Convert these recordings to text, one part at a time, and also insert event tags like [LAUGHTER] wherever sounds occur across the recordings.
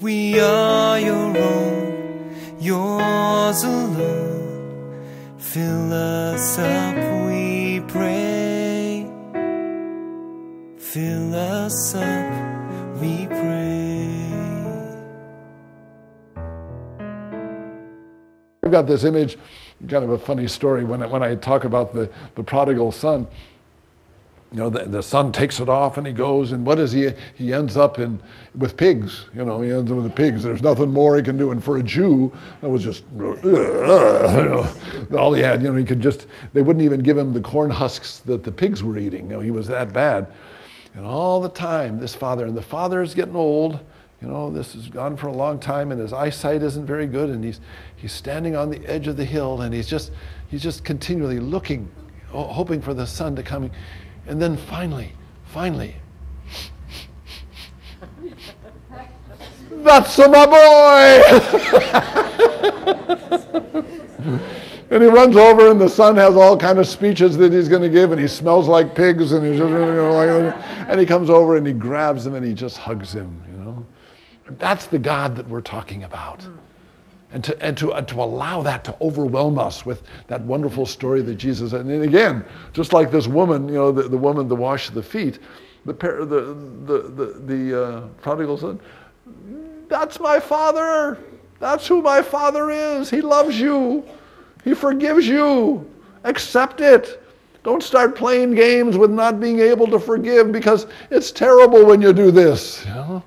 We are your own, yours alone. Fill us up, we pray. Fill us up, we pray. I've got this image, kind of a funny story when I, when I talk about the, the prodigal son. You know, the, the son takes it off and he goes, and what is he? He ends up in with pigs. You know, he ends up with the pigs. There's nothing more he can do. And for a Jew, that was just you know, all he had. You know, he could just they wouldn't even give him the corn husks that the pigs were eating. You know, he was that bad. And all the time, this father, and the father is getting old. You know, this has gone for a long time, and his eyesight isn't very good, and he's he's standing on the edge of the hill, and he's just he's just continually looking, hoping for the son to come. And then finally, finally, that's my boy. [LAUGHS] and he runs over, and the son has all kind of speeches that he's going to give, and he smells like pigs, and he's just, you know, and he comes over and he grabs him and he just hugs him. You know, that's the God that we're talking about and to, and to, and to allow that to overwhelm us with that wonderful story that Jesus and then again just like this woman you know the, woman the woman that washed the feet the the the the, the uh, prodigal son that's my father. That's who my father is. He loves you. He forgives you. Accept it. Don't start playing games with not being able to forgive because it's terrible when you do this you know?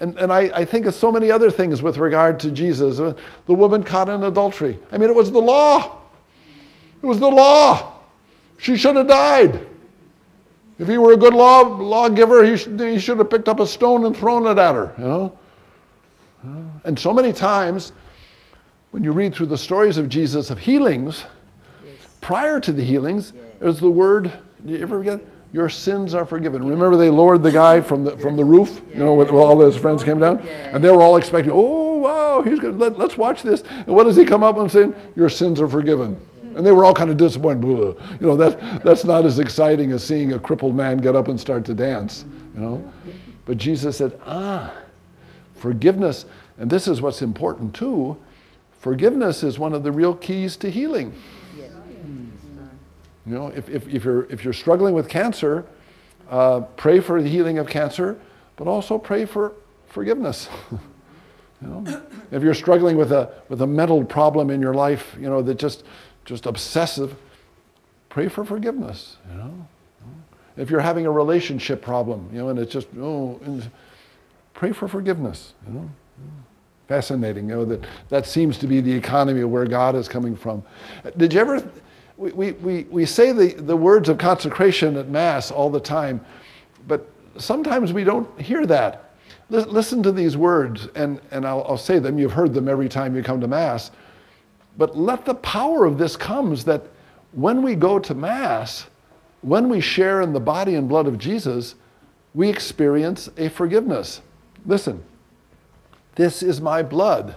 And, and I, I think of so many other things with regard to Jesus. Uh, the woman caught in adultery. I mean, it was the law. It was the law. She should have died. If he were a good law lawgiver, he, should, he should have picked up a stone and thrown it at her. You know? And so many times, when you read through the stories of Jesus of healings, yes. prior to the healings, yes. there's the word. Do you ever get? Your sins are forgiven. Remember, they lowered the guy from the from the roof, you know, when all his friends came down, and they were all expecting, oh wow, he's good. Let, us watch this. And what does he come up and say? Your sins are forgiven. And they were all kind of disappointed. You know, that that's not as exciting as seeing a crippled man get up and start to dance. You know, but Jesus said, ah, forgiveness, and this is what's important too. Forgiveness is one of the real keys to healing. You know, if, if, if, you're, if you're struggling with cancer, uh, pray for the healing of cancer, but also pray for forgiveness. [LAUGHS] you know? If you're struggling with a, with a mental problem in your life, you know, that just, just obsessive, pray for forgiveness. You know? If you're having a relationship problem, you know, and it's just, oh, pray for forgiveness. You know? Fascinating, you know, that, that seems to be the economy of where God is coming from. Did you ever we, we, we say the, the words of consecration at Mass all the time, but sometimes we don't hear that. L- listen to these words, and, and I'll, I'll say them. You've heard them every time you come to Mass. But let the power of this comes that when we go to Mass, when we share in the body and blood of Jesus, we experience a forgiveness. Listen, this is my blood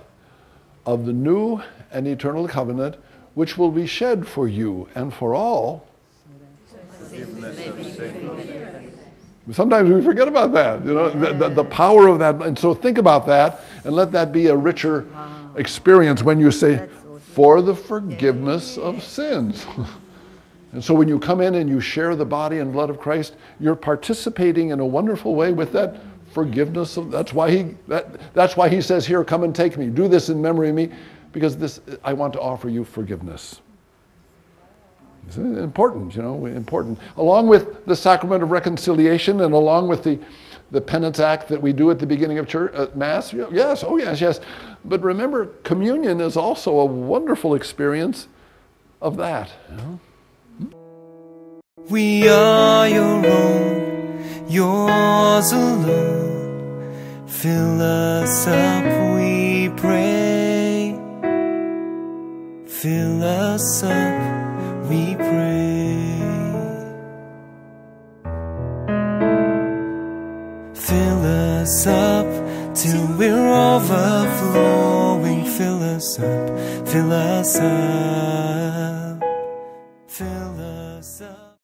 of the new and eternal covenant which will be shed for you and for all. Sometimes we forget about that, you know, the, the, the, power of that. And so think about that and let that be a richer experience when you say, for the forgiveness of sins. [LAUGHS] and so when you come in and you share the body and blood of Christ, you're participating in a wonderful way with that forgiveness. Of, that's, why he, that, that's why he says, Here, come and take me. Do this in memory of me because this, I want to offer you forgiveness. It's important, you know, important. Along with the sacrament of reconciliation and along with the, the penance act that we do at the beginning of church, uh, Mass, yes, oh yes, yes. But remember, communion is also a wonderful experience of that. We are your own, yours alone. Fill us up, we pray. Fill us up, we pray. Fill us up till we're overflowing. Fill us up, fill us up.